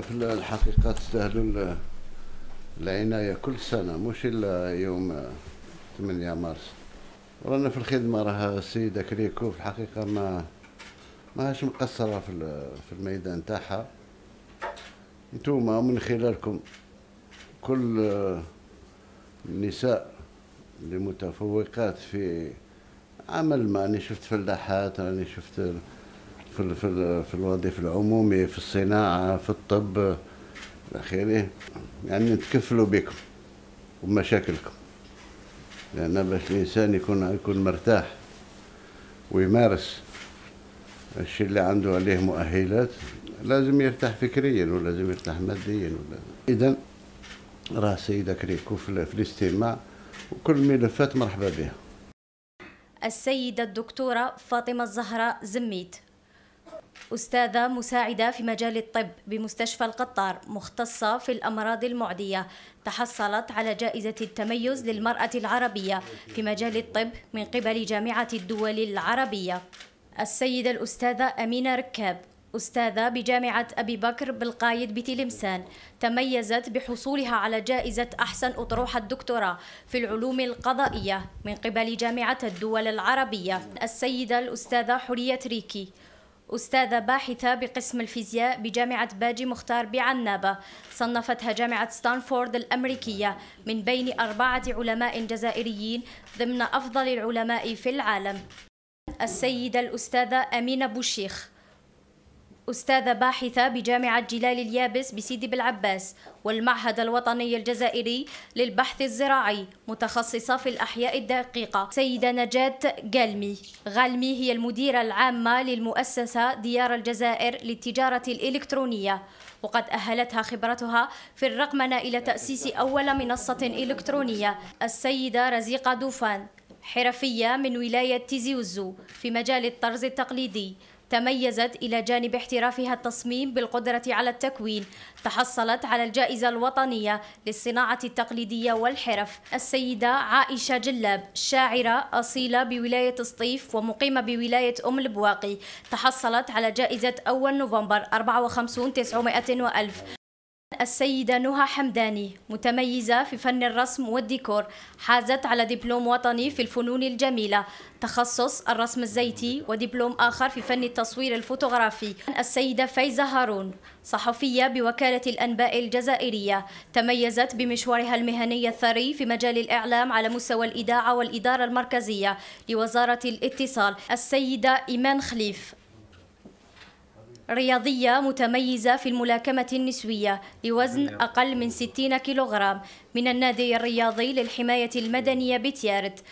في الحقيقة تستاهلوا العناية كل سنة مش إلا يوم 8 مارس. رانا في الخدمة راه السيدة كريكو في الحقيقة ما ماهاش مقصرة في في الميدان تاعها. نتوما من خلالكم كل النساء اللي متفوقات في عمل ما راني شفت فلاحات راني شفت في في في الوظيفه العمومي في الصناعة في الطب إلى آخره. يعني نتكفلوا بكم وبمشاكلكم لأن باش الإنسان يكون يكون مرتاح ويمارس الشيء اللي عنده عليه مؤهلات لازم يرتاح فكريا ولازم يرتاح ماديا اذا راه السيدة كريكو في الاستماع وكل الملفات مرحبا بها. السيدة الدكتورة فاطمة الزهراء زميت. أستاذة مساعدة في مجال الطب بمستشفى القطار مختصة في الأمراض المعدية. تحصلت على جائزة التميز للمرأة العربية في مجال الطب من قبل جامعة الدول العربية. السيدة الأستاذة أمينة ركاب أستاذة بجامعة أبي بكر بالقايد بتلمسان تميزت بحصولها على جائزة أحسن أطروحة الدكتوراه في العلوم القضائية من قبل جامعة الدول العربية. السيدة الأستاذة حرية ريكي أستاذة باحثة بقسم الفيزياء بجامعة باجي مختار بعنابة. صنفتها جامعة ستانفورد الأمريكية من بين أربعة علماء جزائريين ضمن أفضل العلماء في العالم. السيدة الأستاذة أمينة بوشيخ. أستاذة باحثة بجامعة جلال اليابس بسيدي بالعباس والمعهد الوطني الجزائري للبحث الزراعي متخصصة في الأحياء الدقيقة. سيدة نجاة غالمي. غالمي هي المديرة العامة للمؤسسة ديار الجزائر للتجارة الإلكترونية. وقد أهلتها خبرتها في الرقمنة إلى تأسيس أول منصة إلكترونية السيدة رزيقة دوفان حرفية من ولاية تيزي في مجال الطرز التقليدي. تميزت إلى جانب احترافها التصميم بالقدرة على التكوين تحصلت على الجائزة الوطنية للصناعة التقليدية والحرف. السيدة عائشة جلاب شاعرة أصيلة بولاية سطيف ومقيمة بولاية أم البواقي تحصلت على جائزة أول نوفمبر 54 900 وألف. السيدة نهى حمداني متميزة في فن الرسم والديكور حازت على دبلوم وطني في الفنون الجميلة تخصص الرسم الزيتي ودبلوم آخر في فن التصوير الفوتوغرافي. السيدة فايزة هارون صحفية بوكالة الأنباء الجزائرية تميزت بمشوارها المهني الثري في مجال الإعلام على مستوى الإذاعة والإدارة المركزية لوزارة الاتصال. السيدة إيمان خليف رياضية متميزة في الملاكمة النسوية لوزن أقل من 60 كيلوغرام من النادي الرياضي للحماية المدنية بتيارت